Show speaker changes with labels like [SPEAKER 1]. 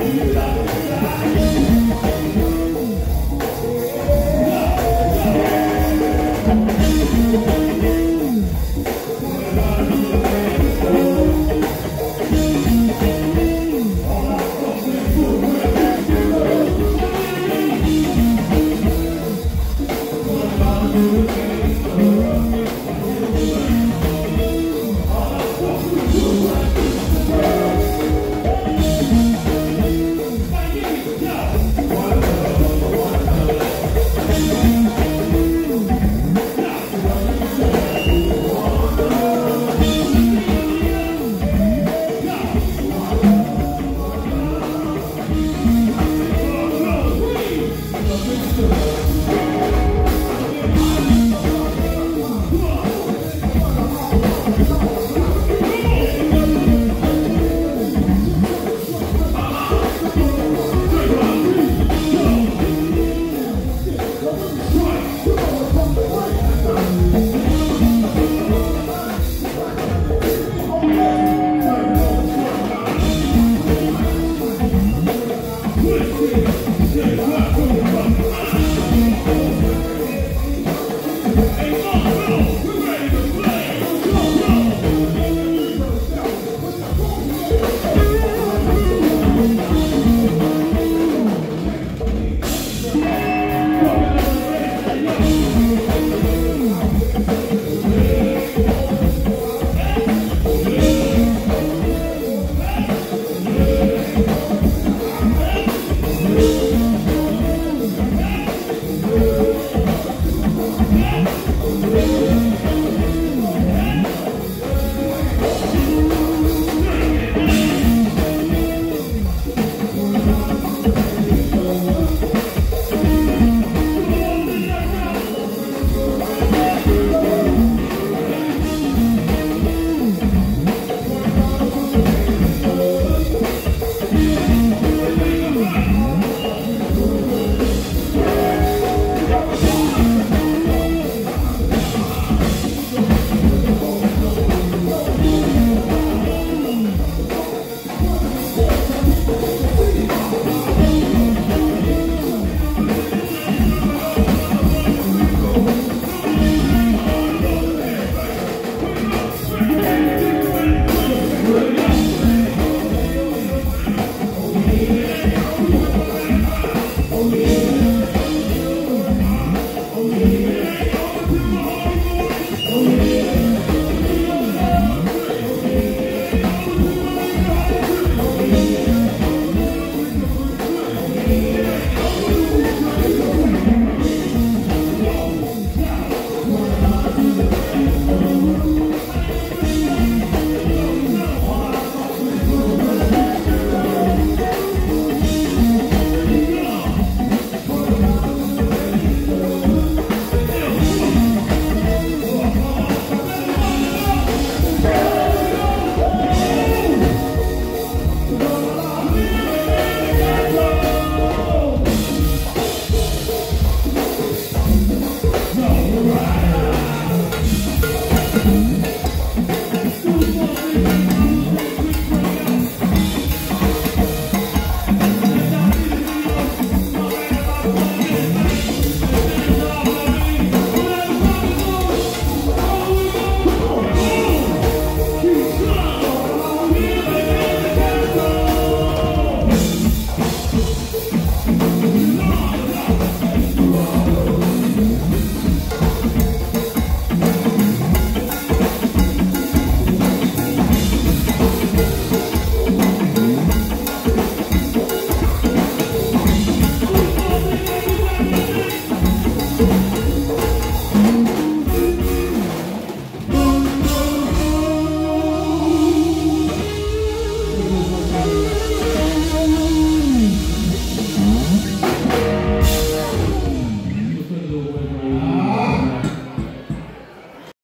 [SPEAKER 1] Amen.